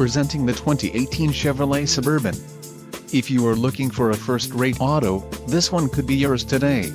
presenting the 2018 Chevrolet Suburban. If you are looking for a first-rate auto, this one could be yours today.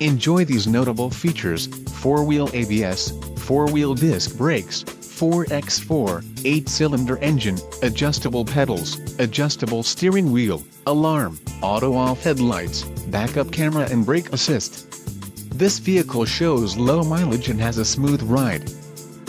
Enjoy these notable features, 4-wheel ABS, 4-wheel disc brakes, 4x4, 8-cylinder engine, adjustable pedals, adjustable steering wheel, alarm, auto-off headlights, backup camera and brake assist. This vehicle shows low mileage and has a smooth ride.